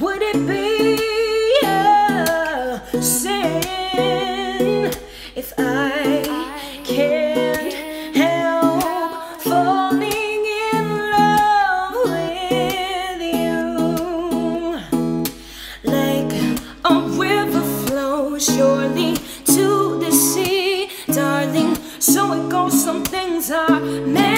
Would it be a sin if I can't help falling in love with you? Like a river flows surely to the sea, darling. So it goes, some things are meant.